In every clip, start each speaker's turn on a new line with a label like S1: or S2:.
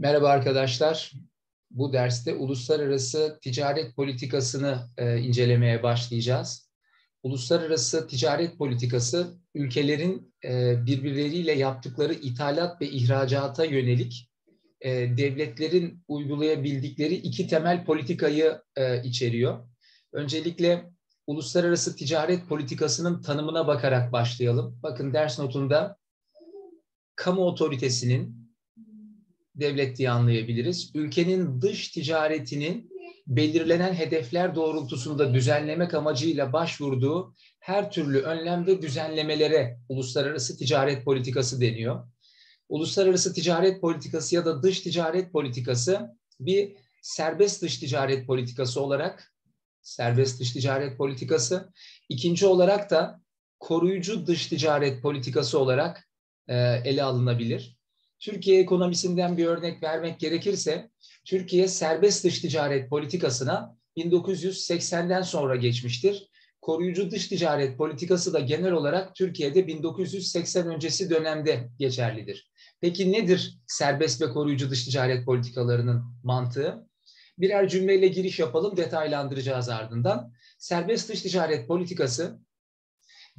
S1: Merhaba arkadaşlar. Bu derste uluslararası ticaret politikasını e, incelemeye başlayacağız. Uluslararası ticaret politikası ülkelerin e, birbirleriyle yaptıkları ithalat ve ihracata yönelik e, devletlerin uygulayabildikleri iki temel politikayı e, içeriyor. Öncelikle uluslararası ticaret politikasının tanımına bakarak başlayalım. Bakın ders notunda kamu otoritesinin devlet diye anlayabiliriz. Ülkenin dış ticaretinin belirlenen hedefler doğrultusunda düzenlemek amacıyla başvurduğu her türlü önlem ve düzenlemelere uluslararası ticaret politikası deniyor. Uluslararası ticaret politikası ya da dış ticaret politikası bir serbest dış ticaret politikası olarak serbest dış ticaret politikası, ikinci olarak da koruyucu dış ticaret politikası olarak e, ele alınabilir. Türkiye ekonomisinden bir örnek vermek gerekirse, Türkiye serbest dış ticaret politikasına 1980'den sonra geçmiştir. Koruyucu dış ticaret politikası da genel olarak Türkiye'de 1980 öncesi dönemde geçerlidir. Peki nedir serbest ve koruyucu dış ticaret politikalarının mantığı? Birer cümleyle giriş yapalım, detaylandıracağız ardından. Serbest dış ticaret politikası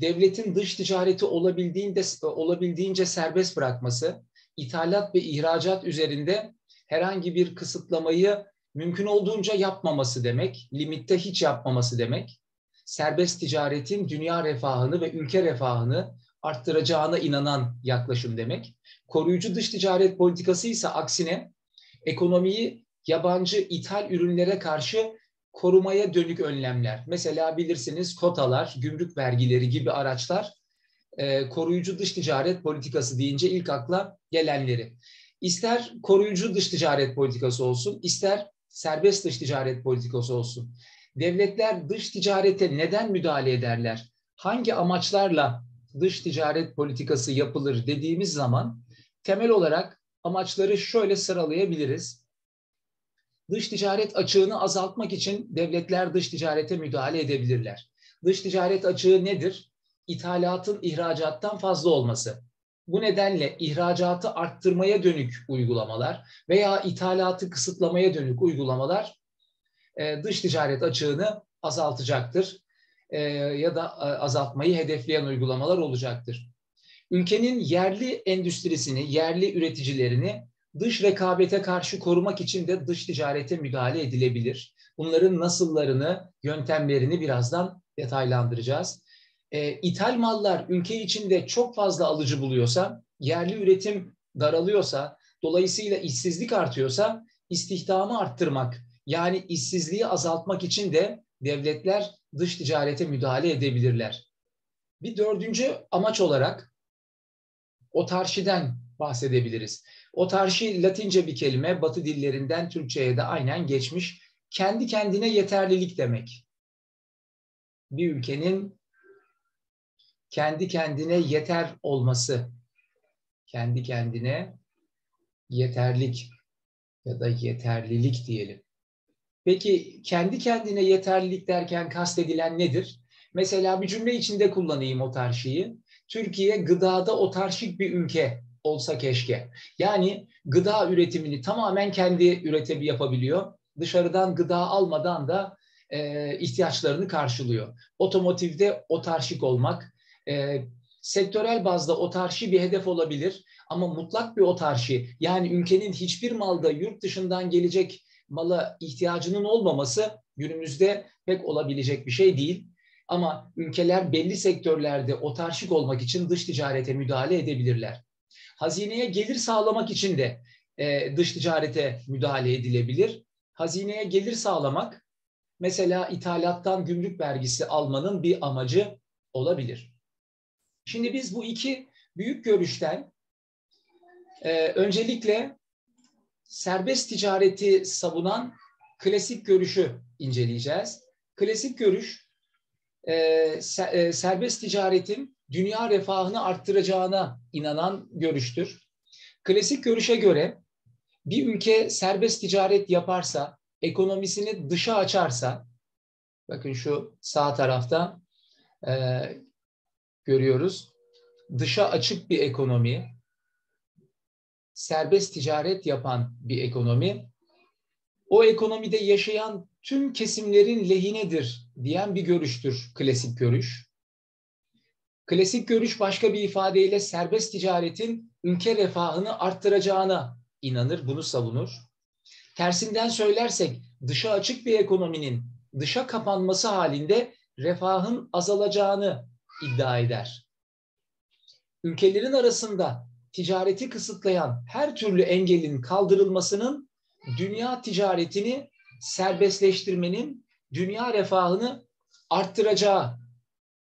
S1: devletin dış ticareti olabildiğince, olabildiğince serbest bırakması, ithalat ve ihracat üzerinde herhangi bir kısıtlamayı mümkün olduğunca yapmaması demek, limitte hiç yapmaması demek. Serbest ticaretin dünya refahını ve ülke refahını arttıracağına inanan yaklaşım demek. Koruyucu dış ticaret politikası ise aksine ekonomiyi yabancı ithal ürünlere karşı korumaya dönük önlemler. Mesela bilirsiniz kotalar, gümrük vergileri gibi araçlar e, koruyucu dış ticaret politikası deyince ilk akla gelenleri. İster koruyucu dış ticaret politikası olsun, ister serbest dış ticaret politikası olsun. Devletler dış ticarete neden müdahale ederler? Hangi amaçlarla dış ticaret politikası yapılır dediğimiz zaman temel olarak amaçları şöyle sıralayabiliriz. Dış ticaret açığını azaltmak için devletler dış ticarete müdahale edebilirler. Dış ticaret açığı nedir? İthalatın ihracattan fazla olması. Bu nedenle ihracatı arttırmaya dönük uygulamalar veya ithalatı kısıtlamaya dönük uygulamalar e, dış ticaret açığını azaltacaktır e, ya da e, azaltmayı hedefleyen uygulamalar olacaktır. Ülkenin yerli endüstrisini, yerli üreticilerini dış rekabete karşı korumak için de dış ticarete müdahale edilebilir. Bunların nasıllarını, yöntemlerini birazdan detaylandıracağız e, ithal mallar ülke içinde çok fazla alıcı buluyorsa, yerli üretim daralıyorsa, dolayısıyla işsizlik artıyorsa istihdamı arttırmak, yani işsizliği azaltmak için de devletler dış ticarete müdahale edebilirler. Bir dördüncü amaç olarak otarşiden bahsedebiliriz. Otarşi Latince bir kelime, Batı dillerinden Türkçe'ye de aynen geçmiş. Kendi kendine yeterlilik demek. Bir ülkenin kendi kendine yeter olması, kendi kendine yeterlik ya da yeterlilik diyelim. Peki kendi kendine yeterlilik derken kastedilen nedir? Mesela bir cümle içinde kullanayım otarşiyi. Türkiye gıdada otarşik bir ülke olsa keşke. Yani gıda üretimini tamamen kendi üretimi yapabiliyor. Dışarıdan gıda almadan da e, ihtiyaçlarını karşılıyor. Otomotivde otarşik olmak, e, sektörel bazda otarşi bir hedef olabilir ama mutlak bir otarşi yani ülkenin hiçbir malda yurt dışından gelecek mala ihtiyacının olmaması günümüzde pek olabilecek bir şey değil. Ama ülkeler belli sektörlerde otarşik olmak için dış ticarete müdahale edebilirler. Hazineye gelir sağlamak için de e, dış ticarete müdahale edilebilir. Hazineye gelir sağlamak mesela ithalattan gümrük vergisi almanın bir amacı olabilir. Şimdi biz bu iki büyük görüşten e, öncelikle serbest ticareti savunan klasik görüşü inceleyeceğiz. Klasik görüş e, e, serbest ticaretin dünya refahını arttıracağına inanan görüştür. Klasik görüşe göre bir ülke serbest ticaret yaparsa, ekonomisini dışa açarsa, bakın şu sağ tarafta e, görüyoruz. Dışa açık bir ekonomi, serbest ticaret yapan bir ekonomi, o ekonomide yaşayan tüm kesimlerin lehinedir diyen bir görüştür klasik görüş. Klasik görüş başka bir ifadeyle serbest ticaretin ülke refahını arttıracağına inanır, bunu savunur. Tersinden söylersek dışa açık bir ekonominin dışa kapanması halinde refahın azalacağını iddia eder. Ülkelerin arasında ticareti kısıtlayan her türlü engelin kaldırılmasının dünya ticaretini serbestleştirmenin dünya refahını arttıracağı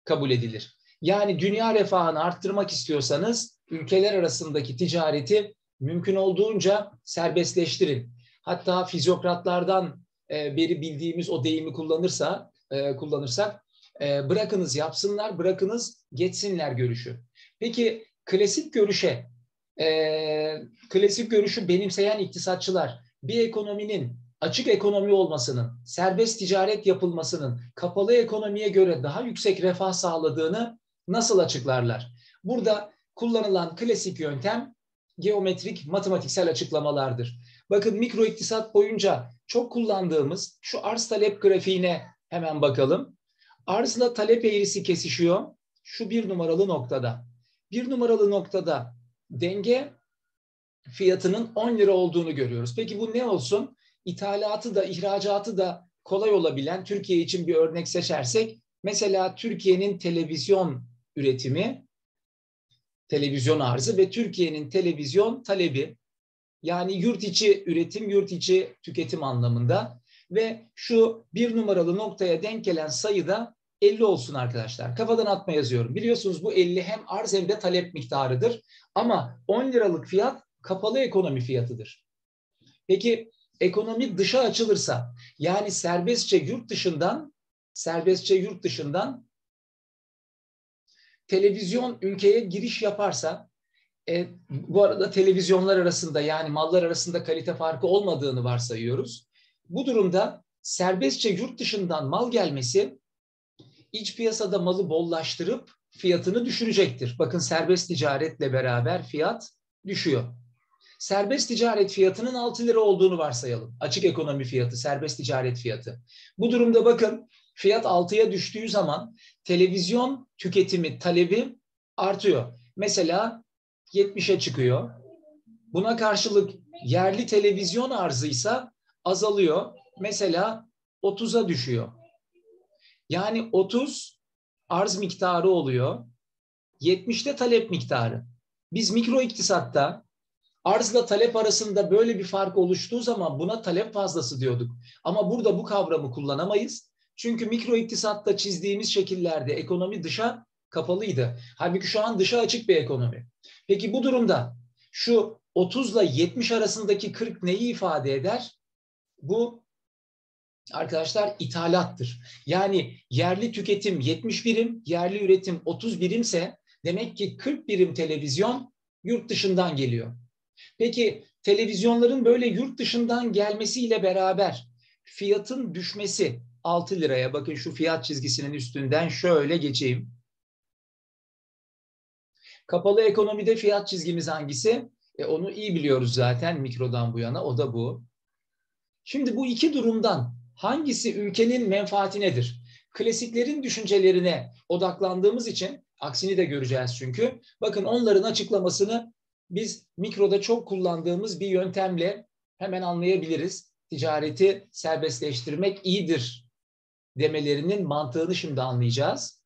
S1: kabul edilir. Yani dünya refahını arttırmak istiyorsanız ülkeler arasındaki ticareti mümkün olduğunca serbestleştirin. Hatta fizyokratlardan e, beri bildiğimiz o deyimi kullanırsa e, kullanırsak e, bırakınız yapsınlar, bırakınız geçsinler görüşü. Peki klasik görüşe, klasik görüşü benimseyen iktisatçılar bir ekonominin açık ekonomi olmasının, serbest ticaret yapılmasının kapalı ekonomiye göre daha yüksek refah sağladığını nasıl açıklarlar? Burada kullanılan klasik yöntem geometrik matematiksel açıklamalardır. Bakın mikro iktisat boyunca çok kullandığımız şu arz talep grafiğine hemen bakalım. Arzla talep eğrisi kesişiyor. Şu bir numaralı noktada. Bir numaralı noktada denge fiyatının 10 lira olduğunu görüyoruz. Peki bu ne olsun? İthalatı da ihracatı da kolay olabilen Türkiye için bir örnek seçersek mesela Türkiye'nin televizyon üretimi, televizyon arzı ve Türkiye'nin televizyon talebi yani yurt içi üretim, yurt içi tüketim anlamında ve şu bir numaralı noktaya denk gelen sayı da 50 olsun arkadaşlar. Kafadan atma yazıyorum. Biliyorsunuz bu 50 hem arz hem de talep miktarıdır. Ama 10 liralık fiyat kapalı ekonomi fiyatıdır. Peki ekonomi dışa açılırsa yani serbestçe yurt dışından serbestçe yurt dışından televizyon ülkeye giriş yaparsa e, bu arada televizyonlar arasında yani mallar arasında kalite farkı olmadığını varsayıyoruz. Bu durumda serbestçe yurt dışından mal gelmesi iç piyasada malı bollaştırıp fiyatını düşürecektir. Bakın serbest ticaretle beraber fiyat düşüyor. Serbest ticaret fiyatının 6 lira olduğunu varsayalım. Açık ekonomi fiyatı, serbest ticaret fiyatı. Bu durumda bakın fiyat 6'ya düştüğü zaman televizyon tüketimi, talebi artıyor. Mesela 70'e çıkıyor. Buna karşılık yerli televizyon arzıysa azalıyor. Mesela 30'a düşüyor. Yani 30 arz miktarı oluyor. 70'te talep miktarı. Biz mikro iktisatta arzla talep arasında böyle bir fark oluştuğu zaman buna talep fazlası diyorduk. Ama burada bu kavramı kullanamayız. Çünkü mikro iktisatta çizdiğimiz şekillerde ekonomi dışa kapalıydı. Halbuki şu an dışa açık bir ekonomi. Peki bu durumda şu 30 ile 70 arasındaki 40 neyi ifade eder? Bu arkadaşlar ithalattır. Yani yerli tüketim 70 birim, yerli üretim 30 birimse demek ki 40 birim televizyon yurt dışından geliyor. Peki televizyonların böyle yurt dışından gelmesiyle beraber fiyatın düşmesi 6 liraya bakın şu fiyat çizgisinin üstünden şöyle geçeyim. Kapalı ekonomide fiyat çizgimiz hangisi? E onu iyi biliyoruz zaten mikrodan bu yana o da bu. Şimdi bu iki durumdan hangisi ülkenin menfaati nedir? Klasiklerin düşüncelerine odaklandığımız için aksini de göreceğiz çünkü. Bakın onların açıklamasını biz mikroda çok kullandığımız bir yöntemle hemen anlayabiliriz. Ticareti serbestleştirmek iyidir demelerinin mantığını şimdi anlayacağız.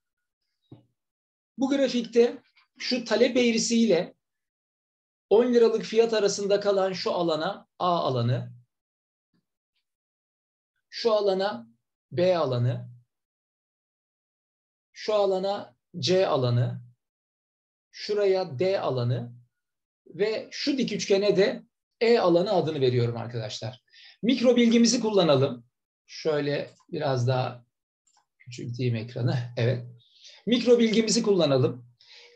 S1: Bu grafikte şu talep eğrisiyle 10 liralık fiyat arasında kalan şu alana A alanı, şu alana B alanı, şu alana C alanı, şuraya D alanı ve şu dik üçgene de E alanı adını veriyorum arkadaşlar. Mikro bilgimizi kullanalım. Şöyle biraz daha küçülteyim ekranı. Evet. Mikro bilgimizi kullanalım.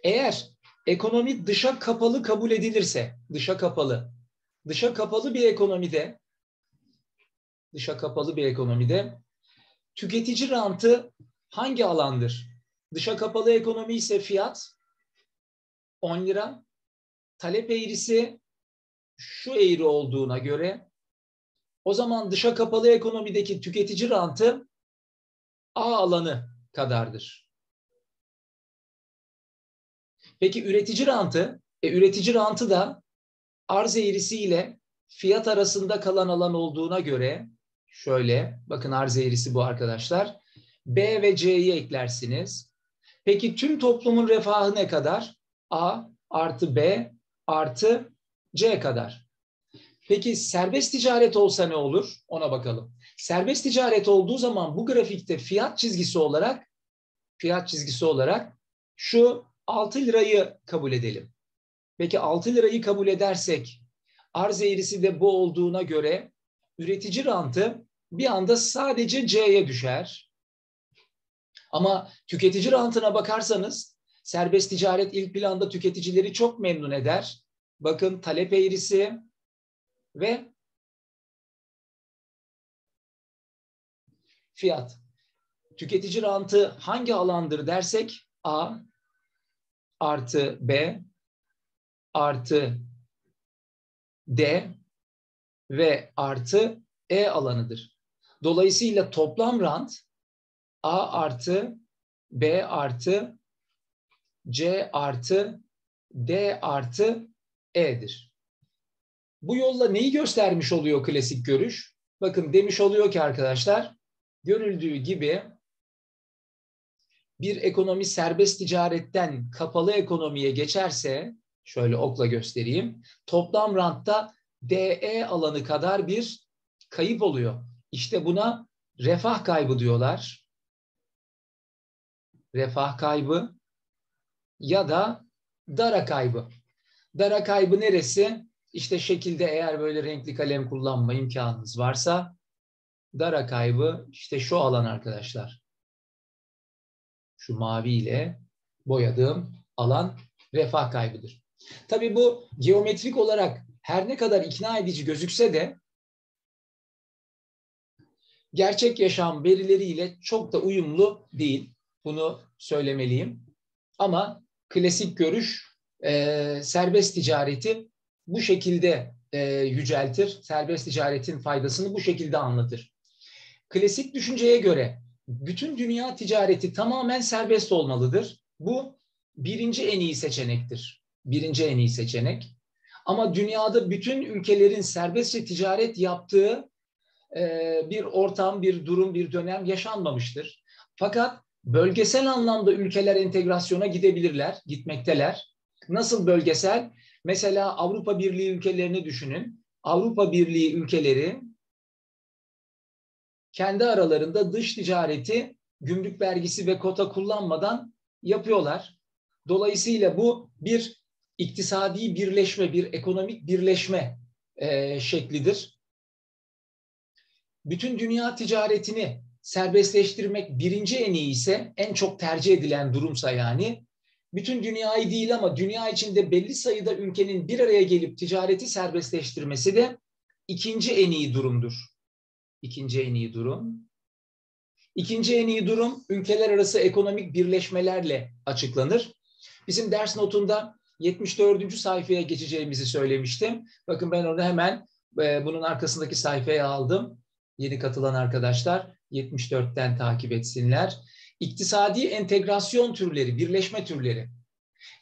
S1: Eğer ekonomi dışa kapalı kabul edilirse, dışa kapalı, dışa kapalı bir ekonomide, dışa kapalı bir ekonomide tüketici rantı hangi alandır? Dışa kapalı ekonomi ise fiyat 10 lira, talep eğrisi şu eğri olduğuna göre o zaman dışa kapalı ekonomideki tüketici rantı A alanı kadardır. Peki üretici rantı? E, üretici rantı da arz eğrisi ile fiyat arasında kalan alan olduğuna göre şöyle bakın arz eğrisi bu arkadaşlar. B ve C'yi eklersiniz. Peki tüm toplumun refahı ne kadar? A artı B artı C kadar. Peki serbest ticaret olsa ne olur? Ona bakalım. Serbest ticaret olduğu zaman bu grafikte fiyat çizgisi olarak fiyat çizgisi olarak şu 6 lirayı kabul edelim. Peki 6 lirayı kabul edersek arz eğrisi de bu olduğuna göre üretici rantı bir anda sadece C'ye düşer. Ama tüketici rantına bakarsanız serbest ticaret ilk planda tüketicileri çok memnun eder. Bakın talep eğrisi ve fiyat. Tüketici rantı hangi alandır dersek A artı B artı D ve artı E alanıdır. Dolayısıyla toplam rant A artı B artı C artı D artı E'dir. Bu yolla neyi göstermiş oluyor klasik görüş? Bakın demiş oluyor ki arkadaşlar, görüldüğü gibi bir ekonomi serbest ticaretten kapalı ekonomiye geçerse, şöyle okla göstereyim, toplam rantta DE alanı kadar bir kayıp oluyor. İşte buna refah kaybı diyorlar. Refah kaybı ya da dara kaybı. Dara kaybı neresi? İşte şekilde eğer böyle renkli kalem kullanma imkanınız varsa dara kaybı işte şu alan arkadaşlar. Şu mavi ile boyadığım alan refah kaybıdır. Tabii bu geometrik olarak her ne kadar ikna edici gözükse de gerçek yaşam verileriyle çok da uyumlu değil. Bunu söylemeliyim. Ama klasik görüş e, serbest ticareti bu şekilde e, yüceltir. Serbest ticaretin faydasını bu şekilde anlatır. Klasik düşünceye göre bütün dünya ticareti tamamen serbest olmalıdır. Bu birinci en iyi seçenektir. Birinci en iyi seçenek. Ama dünyada bütün ülkelerin serbestçe ticaret yaptığı e, bir ortam, bir durum, bir dönem yaşanmamıştır. Fakat bölgesel anlamda ülkeler entegrasyona gidebilirler, gitmekteler. Nasıl bölgesel? Mesela Avrupa Birliği ülkelerini düşünün. Avrupa Birliği ülkeleri kendi aralarında dış ticareti gümrük vergisi ve kota kullanmadan yapıyorlar. Dolayısıyla bu bir iktisadi birleşme, bir ekonomik birleşme e, şeklidir. Bütün dünya ticaretini serbestleştirmek birinci en iyi ise, en çok tercih edilen durumsa yani, bütün dünyayı değil ama dünya içinde belli sayıda ülkenin bir araya gelip ticareti serbestleştirmesi de ikinci en iyi durumdur. İkinci en iyi durum. İkinci en iyi durum ülkeler arası ekonomik birleşmelerle açıklanır. Bizim ders notunda 74. sayfaya geçeceğimizi söylemiştim. Bakın ben onu hemen e, bunun arkasındaki sayfaya aldım. Yeni katılan arkadaşlar 74'ten takip etsinler. İktisadi entegrasyon türleri, birleşme türleri.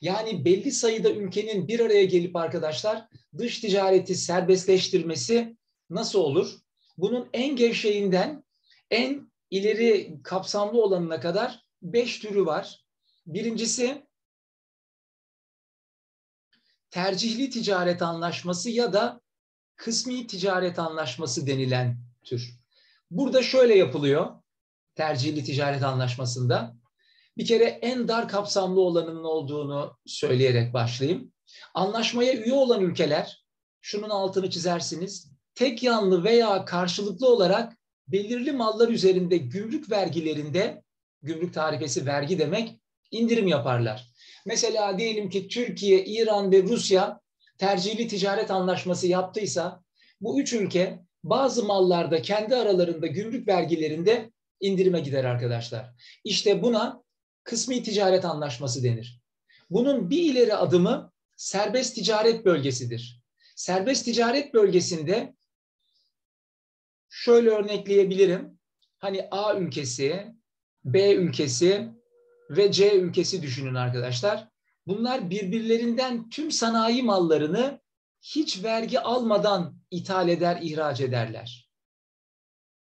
S1: Yani belli sayıda ülkenin bir araya gelip arkadaşlar dış ticareti serbestleştirmesi nasıl olur? Bunun en gevşeğinden en ileri kapsamlı olanına kadar beş türü var. Birincisi tercihli ticaret anlaşması ya da kısmi ticaret anlaşması denilen tür. Burada şöyle yapılıyor tercihli ticaret anlaşmasında. Bir kere en dar kapsamlı olanının olduğunu söyleyerek başlayayım. Anlaşmaya üye olan ülkeler, şunun altını çizersiniz, tek yanlı veya karşılıklı olarak belirli mallar üzerinde gümrük vergilerinde, gümrük tarifesi vergi demek, indirim yaparlar. Mesela diyelim ki Türkiye, İran ve Rusya tercihli ticaret anlaşması yaptıysa bu üç ülke bazı mallarda kendi aralarında gümrük vergilerinde indirime gider arkadaşlar. İşte buna kısmi ticaret anlaşması denir. Bunun bir ileri adımı serbest ticaret bölgesidir. Serbest ticaret bölgesinde şöyle örnekleyebilirim. Hani A ülkesi, B ülkesi ve C ülkesi düşünün arkadaşlar. Bunlar birbirlerinden tüm sanayi mallarını hiç vergi almadan ithal eder, ihraç ederler.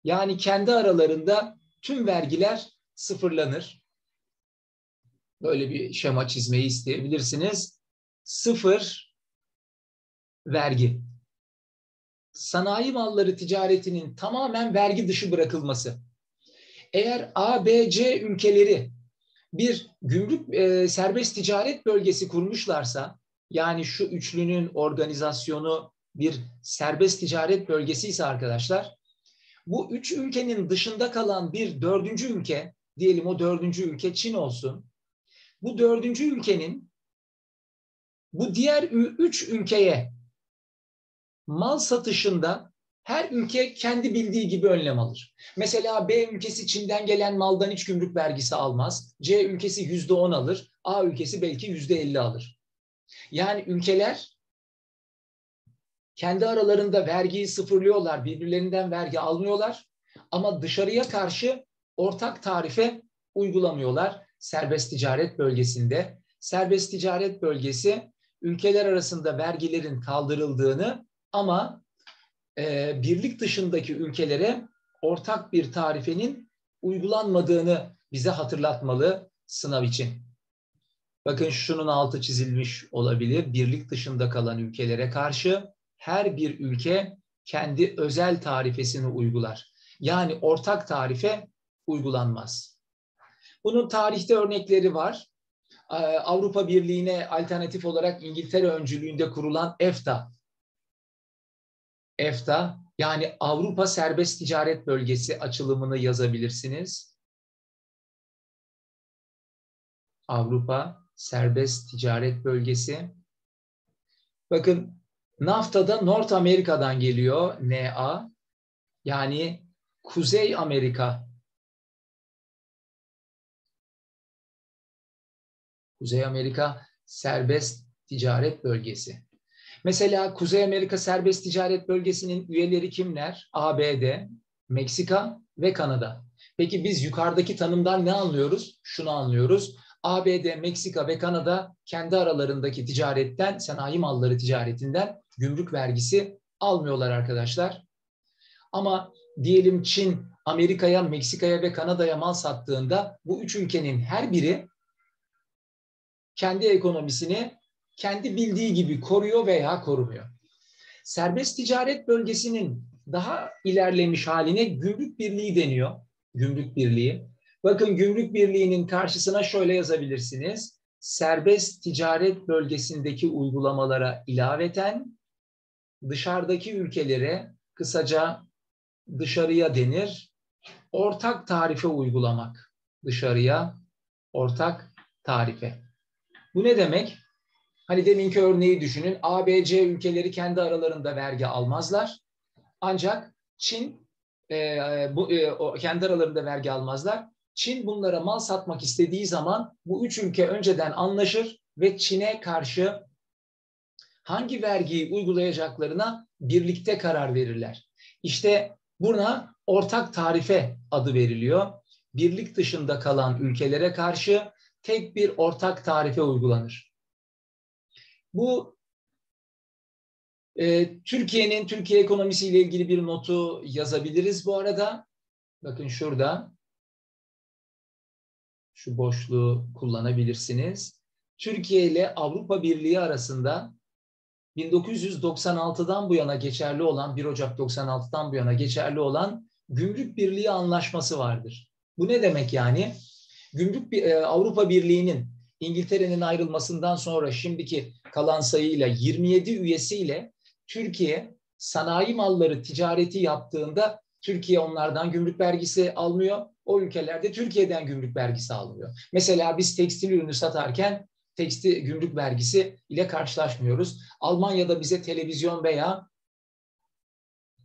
S1: Yani kendi aralarında tüm vergiler sıfırlanır. Böyle bir şema çizmeyi isteyebilirsiniz. Sıfır vergi. Sanayi malları ticaretinin tamamen vergi dışı bırakılması. Eğer A, B, C ülkeleri bir gümrük e, serbest ticaret bölgesi kurmuşlarsa, yani şu üçlünün organizasyonu bir serbest ticaret bölgesi ise arkadaşlar, bu üç ülkenin dışında kalan bir dördüncü ülke, diyelim o dördüncü ülke Çin olsun, bu dördüncü ülkenin bu diğer üç ülkeye mal satışında her ülke kendi bildiği gibi önlem alır. Mesela B ülkesi Çin'den gelen maldan hiç gümrük vergisi almaz. C ülkesi yüzde on alır. A ülkesi belki yüzde elli alır. Yani ülkeler kendi aralarında vergiyi sıfırlıyorlar, birbirlerinden vergi almıyorlar. Ama dışarıya karşı ortak tarife uygulamıyorlar serbest ticaret bölgesinde. Serbest ticaret bölgesi ülkeler arasında vergilerin kaldırıldığını ama e, birlik dışındaki ülkelere ortak bir tarifenin uygulanmadığını bize hatırlatmalı sınav için. Bakın şunun altı çizilmiş olabilir. Birlik dışında kalan ülkelere karşı her bir ülke kendi özel tarifesini uygular. Yani ortak tarife uygulanmaz. Bunun tarihte örnekleri var. Ee, Avrupa Birliği'ne alternatif olarak İngiltere öncülüğünde kurulan EFTA. EFTA yani Avrupa Serbest Ticaret Bölgesi açılımını yazabilirsiniz. Avrupa Serbest Ticaret Bölgesi. Bakın NAFTA'da North Amerika'dan geliyor NA. Yani Kuzey Amerika Kuzey Amerika Serbest Ticaret Bölgesi. Mesela Kuzey Amerika Serbest Ticaret Bölgesi'nin üyeleri kimler? ABD, Meksika ve Kanada. Peki biz yukarıdaki tanımdan ne anlıyoruz? Şunu anlıyoruz. ABD, Meksika ve Kanada kendi aralarındaki ticaretten, sanayi malları ticaretinden gümrük vergisi almıyorlar arkadaşlar. Ama diyelim Çin, Amerika'ya, Meksika'ya ve Kanada'ya mal sattığında bu üç ülkenin her biri kendi ekonomisini kendi bildiği gibi koruyor veya korumuyor. Serbest ticaret bölgesinin daha ilerlemiş haline gümrük birliği deniyor. Gümrük birliği. Bakın gümrük birliğinin karşısına şöyle yazabilirsiniz. Serbest ticaret bölgesindeki uygulamalara ilaveten dışarıdaki ülkelere kısaca dışarıya denir. Ortak tarife uygulamak. Dışarıya ortak tarife. Bu ne demek? Hani deminki örneği düşünün. ABC ülkeleri kendi aralarında vergi almazlar. Ancak Çin e, bu e, o, kendi aralarında vergi almazlar. Çin bunlara mal satmak istediği zaman bu üç ülke önceden anlaşır ve Çin'e karşı hangi vergiyi uygulayacaklarına birlikte karar verirler. İşte buna ortak tarife adı veriliyor. Birlik dışında kalan ülkelere karşı tek bir ortak tarife uygulanır. Bu e, Türkiye'nin Türkiye ekonomisiyle ilgili bir notu yazabiliriz bu arada. Bakın şurada. Şu boşluğu kullanabilirsiniz. Türkiye ile Avrupa Birliği arasında 1996'dan bu yana geçerli olan 1 Ocak 96'dan bu yana geçerli olan Gümrük Birliği Anlaşması vardır. Bu ne demek yani? Gümrük e, Avrupa Birliği'nin İngiltere'nin ayrılmasından sonra şimdiki kalan sayıyla 27 üyesiyle Türkiye sanayi malları ticareti yaptığında Türkiye onlardan gümrük vergisi almıyor. O ülkelerde Türkiye'den gümrük vergisi almıyor. Mesela biz tekstil ürünü satarken tekstil gümrük vergisi ile karşılaşmıyoruz. Almanya'da bize televizyon veya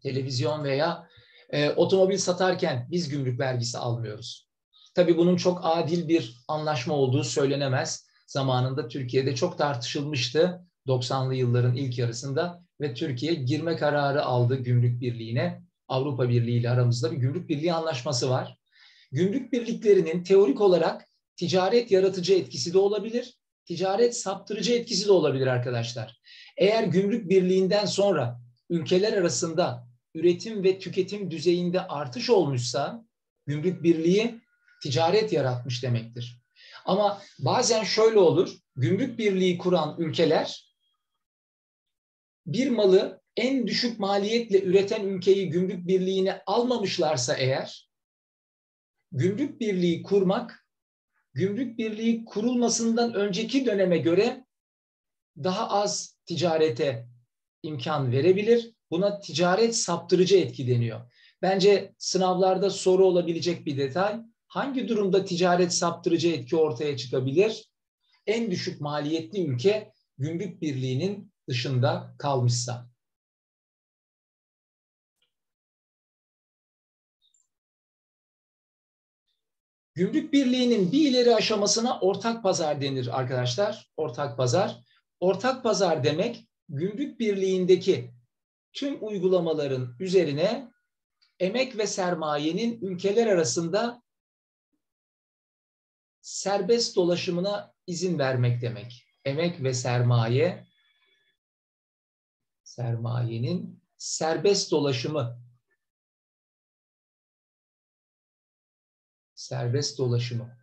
S1: televizyon veya e, otomobil satarken biz gümrük vergisi almıyoruz. Tabii bunun çok adil bir anlaşma olduğu söylenemez. Zamanında Türkiye'de çok tartışılmıştı. 90'lı yılların ilk yarısında ve Türkiye girme kararı aldı gümrük birliğine. Avrupa Birliği ile aramızda bir gümrük birliği anlaşması var. Gümrük birliklerinin teorik olarak ticaret yaratıcı etkisi de olabilir, ticaret saptırıcı etkisi de olabilir arkadaşlar. Eğer gümrük birliğinden sonra ülkeler arasında üretim ve tüketim düzeyinde artış olmuşsa gümrük birliği ticaret yaratmış demektir. Ama bazen şöyle olur. Gümrük birliği kuran ülkeler bir malı en düşük maliyetle üreten ülkeyi gümrük birliğine almamışlarsa eğer gümrük birliği kurmak gümrük birliği kurulmasından önceki döneme göre daha az ticarete imkan verebilir. Buna ticaret saptırıcı etki deniyor. Bence sınavlarda soru olabilecek bir detay. Hangi durumda ticaret saptırıcı etki ortaya çıkabilir? En düşük maliyetli ülke gümrük birliğinin dışında kalmışsa. Gümrük Birliği'nin bir ileri aşamasına ortak pazar denir arkadaşlar. Ortak pazar. Ortak pazar demek Gümrük Birliği'ndeki tüm uygulamaların üzerine emek ve sermayenin ülkeler arasında serbest dolaşımına izin vermek demek. Emek ve sermaye sermayenin serbest dolaşımı serbest dolaşımı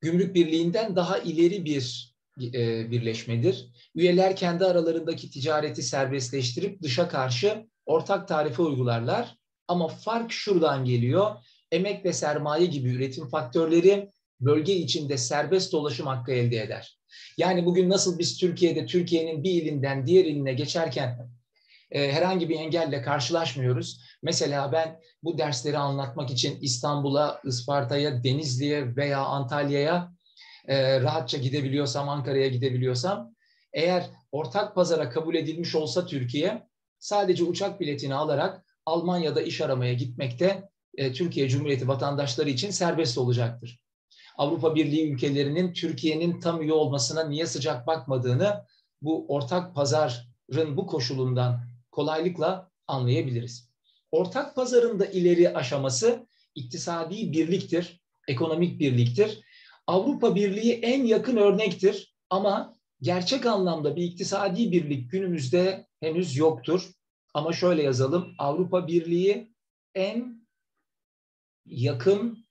S1: gümrük birliğinden daha ileri bir e, birleşmedir. Üyeler kendi aralarındaki ticareti serbestleştirip dışa karşı ortak tarife uygularlar. Ama fark şuradan geliyor. Emek ve sermaye gibi üretim faktörleri bölge içinde serbest dolaşım hakkı elde eder. Yani bugün nasıl biz Türkiye'de Türkiye'nin bir ilinden diğer iline geçerken e, herhangi bir engelle karşılaşmıyoruz. Mesela ben bu dersleri anlatmak için İstanbul'a, Isparta'ya, Denizli'ye veya Antalya'ya e, rahatça gidebiliyorsam, Ankara'ya gidebiliyorsam, eğer ortak pazara kabul edilmiş olsa Türkiye, sadece uçak biletini alarak Almanya'da iş aramaya gitmekte e, Türkiye Cumhuriyeti vatandaşları için serbest olacaktır. Avrupa Birliği ülkelerinin Türkiye'nin tam üye olmasına niye sıcak bakmadığını bu ortak pazarın bu koşulundan kolaylıkla anlayabiliriz. Ortak pazarın da ileri aşaması iktisadi birliktir, ekonomik birliktir. Avrupa Birliği en yakın örnektir ama gerçek anlamda bir iktisadi birlik günümüzde henüz yoktur. Ama şöyle yazalım, Avrupa Birliği en yakın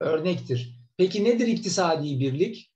S1: örnektir. Peki nedir iktisadi birlik?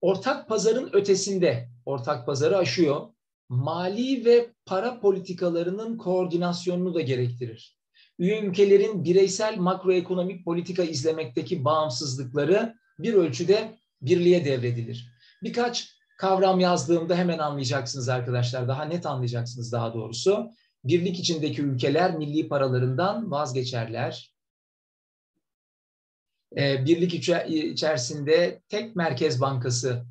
S1: Ortak pazarın ötesinde, ortak pazarı aşıyor, mali ve para politikalarının koordinasyonunu da gerektirir. Üye ülkelerin bireysel makroekonomik politika izlemekteki bağımsızlıkları bir ölçüde birliğe devredilir. Birkaç kavram yazdığımda hemen anlayacaksınız arkadaşlar. Daha net anlayacaksınız daha doğrusu. Birlik içindeki ülkeler milli paralarından vazgeçerler. Ee, birlik içerisinde tek merkez bankası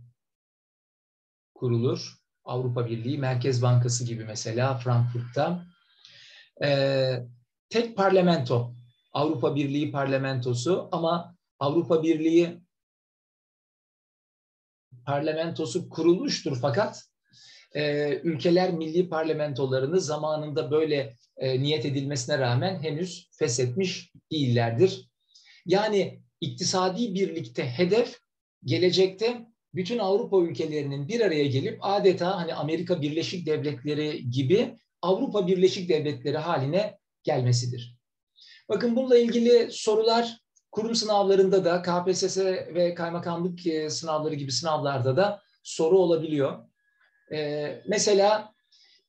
S1: kurulur. Avrupa Birliği Merkez Bankası gibi mesela Frankfurt'ta. Ee, tek parlamento, Avrupa Birliği parlamentosu ama Avrupa Birliği parlamentosu kurulmuştur fakat e, ülkeler milli parlamentolarını zamanında böyle e, niyet edilmesine rağmen henüz feshetmiş değillerdir. Yani iktisadi birlikte hedef gelecekte bütün Avrupa ülkelerinin bir araya gelip adeta hani Amerika Birleşik Devletleri gibi Avrupa Birleşik Devletleri haline gelmesidir. Bakın bununla ilgili sorular kurum sınavlarında da KPSS ve kaymakamlık e, sınavları gibi sınavlarda da soru olabiliyor. Ee, mesela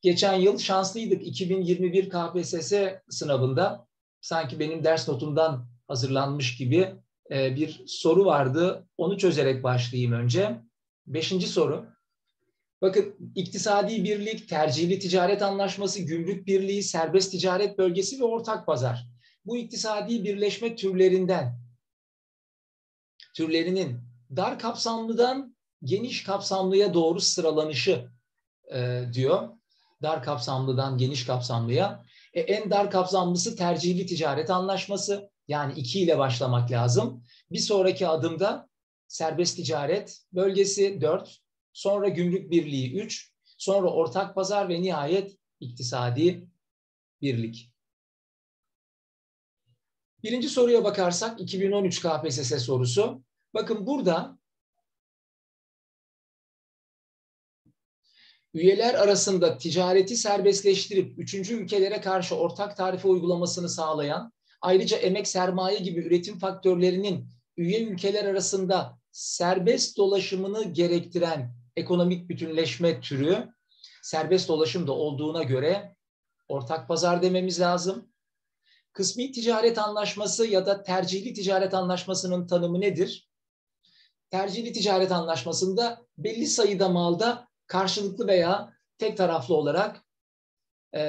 S1: geçen yıl şanslıydık 2021 KPSS sınavında sanki benim ders notumdan hazırlanmış gibi e, bir soru vardı. Onu çözerek başlayayım önce. Beşinci soru. Bakın iktisadi birlik, tercihli ticaret anlaşması, gümrük birliği, serbest ticaret bölgesi ve ortak pazar. Bu iktisadi birleşme türlerinden, türlerinin dar kapsamlıdan geniş kapsamlıya doğru sıralanışı e, diyor. Dar kapsamlıdan geniş kapsamlıya. E, en dar kapsamlısı tercihli ticaret anlaşması. Yani iki ile başlamak lazım. Bir sonraki adımda serbest ticaret bölgesi 4, sonra gümrük birliği 3, sonra ortak pazar ve nihayet iktisadi birlik. Birinci soruya bakarsak 2013 KPSS sorusu. Bakın burada üyeler arasında ticareti serbestleştirip üçüncü ülkelere karşı ortak tarife uygulamasını sağlayan, ayrıca emek sermaye gibi üretim faktörlerinin üye ülkeler arasında serbest dolaşımını gerektiren ekonomik bütünleşme türü serbest dolaşım da olduğuna göre ortak pazar dememiz lazım. Kısmi ticaret anlaşması ya da tercihli ticaret anlaşmasının tanımı nedir? Tercihli ticaret anlaşmasında belli sayıda malda karşılıklı veya tek taraflı olarak e,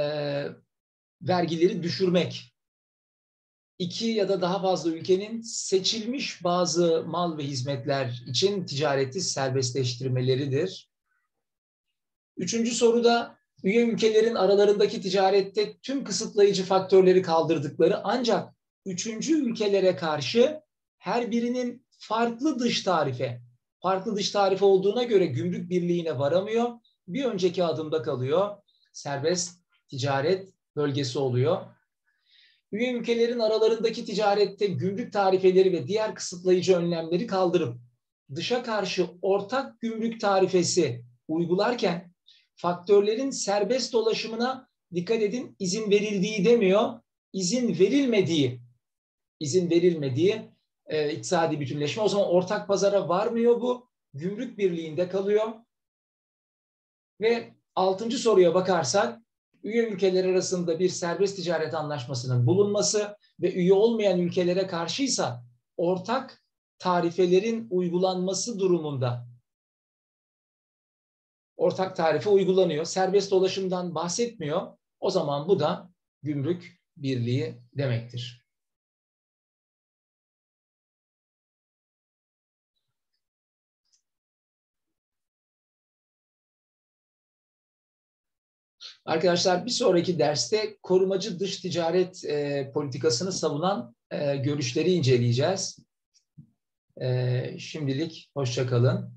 S1: vergileri düşürmek. İki ya da daha fazla ülkenin seçilmiş bazı mal ve hizmetler için ticareti serbestleştirmeleridir. Üçüncü soruda üye ülkelerin aralarındaki ticarette tüm kısıtlayıcı faktörleri kaldırdıkları ancak üçüncü ülkelere karşı her birinin farklı dış tarife, farklı dış tarife olduğuna göre gümrük birliğine varamıyor. Bir önceki adımda kalıyor. Serbest ticaret bölgesi oluyor. Üye ülkelerin aralarındaki ticarette gümrük tarifeleri ve diğer kısıtlayıcı önlemleri kaldırıp dışa karşı ortak gümrük tarifesi uygularken faktörlerin serbest dolaşımına dikkat edin izin verildiği demiyor, izin verilmediği, izin verilmediği e, iktisadi bütünleşme. O zaman ortak pazara varmıyor bu. Gümrük birliğinde kalıyor. Ve altıncı soruya bakarsak üye ülkeler arasında bir serbest ticaret anlaşmasının bulunması ve üye olmayan ülkelere karşıysa ortak tarifelerin uygulanması durumunda ortak tarife uygulanıyor. Serbest dolaşımdan bahsetmiyor. O zaman bu da gümrük birliği demektir. Arkadaşlar bir sonraki derste korumacı dış ticaret e, politikasını savunan e, görüşleri inceleyeceğiz. E, şimdilik hoşçakalın.